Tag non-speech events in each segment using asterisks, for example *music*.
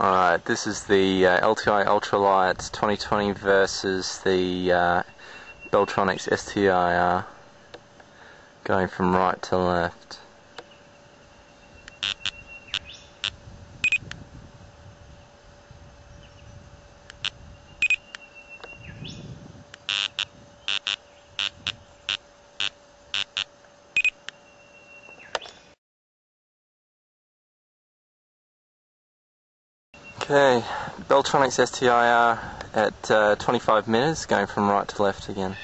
Alright, this is the uh, LTI Ultralyte 2020 versus the uh, Beltronics STi-R going from right to left. Okay, Beltronics STi-R at uh, 25 metres, going from right to left again.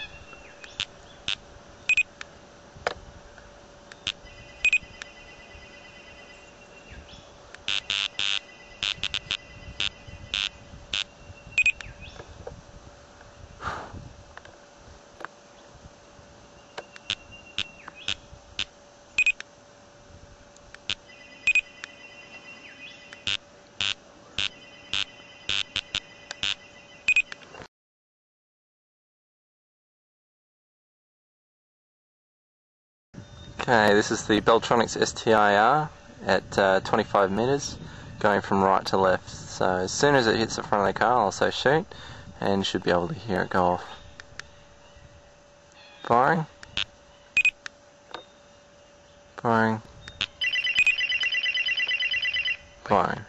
Okay, this is the Beltronics STi-R at uh, 25 metres, going from right to left. So as soon as it hits the front of the car, I'll say shoot, and should be able to hear it go off. Firing. Firing. Firing.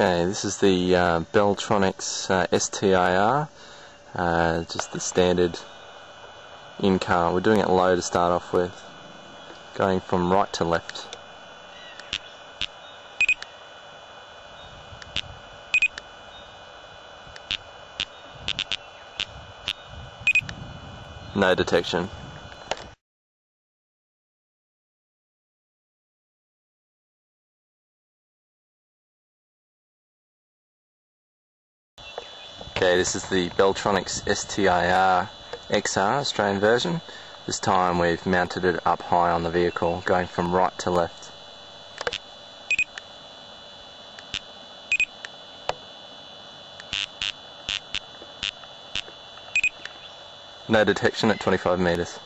Okay, this is the uh, Beltronics uh, STi-R, uh, just the standard in-car. We're doing it low to start off with, going from right to left. No detection. Okay, this is the Beltronics STi-R XR Australian version. This time we've mounted it up high on the vehicle, going from right to left. No detection at 25 metres.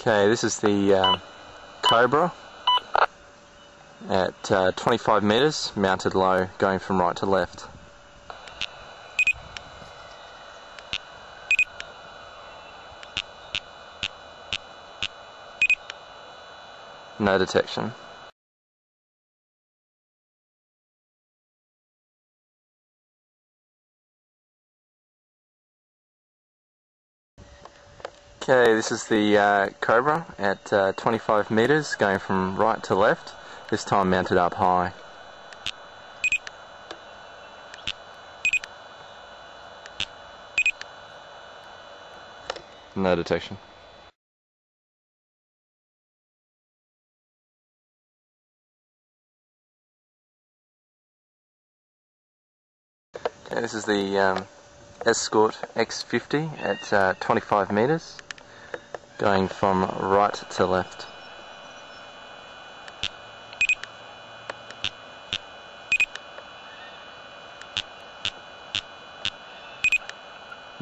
Okay, this is the uh, Cobra at uh, 25 metres, mounted low, going from right to left. No detection. Okay, this is the uh, Cobra at uh, 25 metres, going from right to left, this time mounted up high. No detection. Okay, this is the um, Escort X50 at uh, 25 metres going from right to left.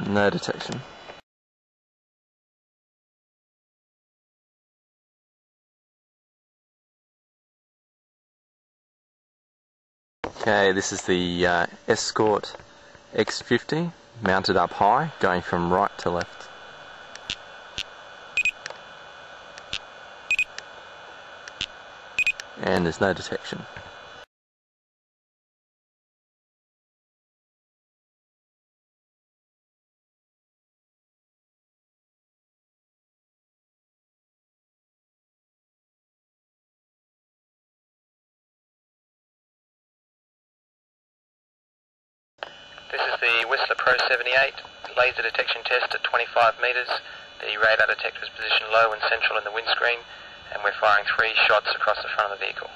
No detection. Okay, this is the uh, Escort X50 mounted up high, going from right to left. And there's no detection. This is the Whistler Pro 78 laser detection test at 25 metres. The radar detector is positioned low and central in the windscreen and we're firing three shots across the front of the vehicle.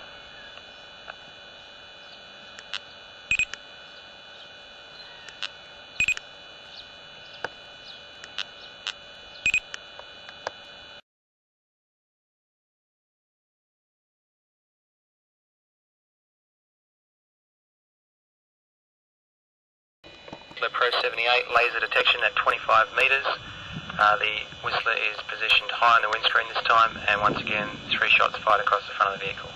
The Pro 78 laser detection at 25 metres. Uh, the Whistler is positioned high on the windscreen this time, and once again, three shots fired across the front of the vehicle.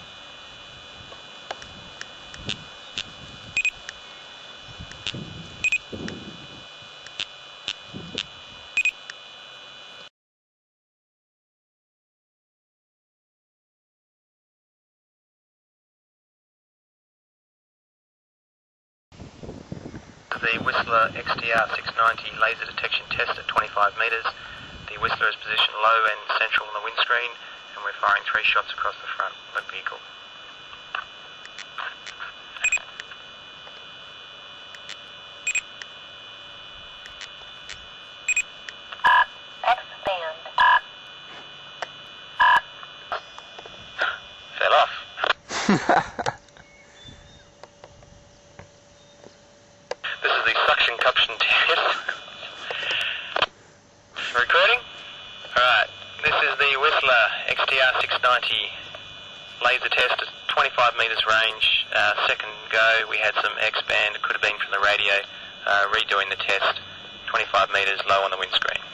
The Whistler XTR 690 laser detection test at 25 metres. The Whistler is positioned low and central on the windscreen, and we're firing three shots across the front of the vehicle. Fell off. *laughs* 90 laser test at 25 metres range, uh, second go we had some X-band, it could have been from the radio, uh, redoing the test, 25 metres low on the windscreen.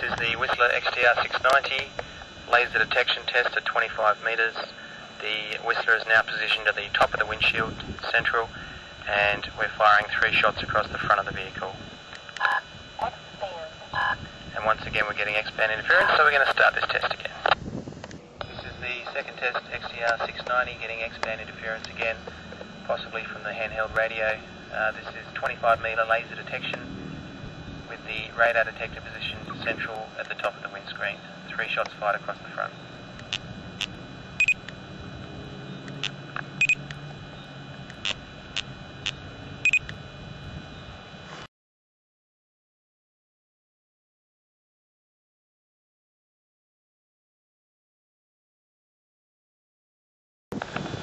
This is the Whistler XTR 690 laser detection test at 25 metres. The Whistler is now positioned at the top of the windshield, central, and we're firing three shots across the front of the vehicle. And once again, we're getting X-band interference, so we're going to start this test again. This is the second test, XTR 690, getting X-band interference again, possibly from the handheld radio. Uh, this is 25 metre laser detection with the radar detector positioned central at the top of the windscreen. Three shots fired across the front.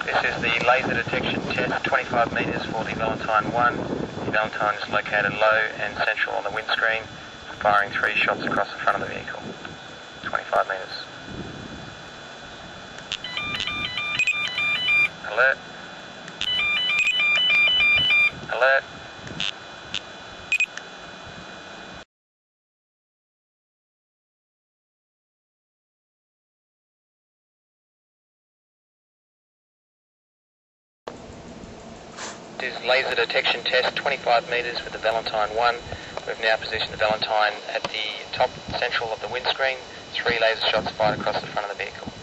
This is the laser detection test, 25 metres for the Valentine 1. The Valentine is located low and central on the windscreen, firing three shots across the front of the vehicle. 25 metres. Alert. Alert. Is laser detection test, 25 metres with the Valentine 1. We've now positioned the Valentine at the top central of the windscreen. Three laser shots fired across the front of the vehicle.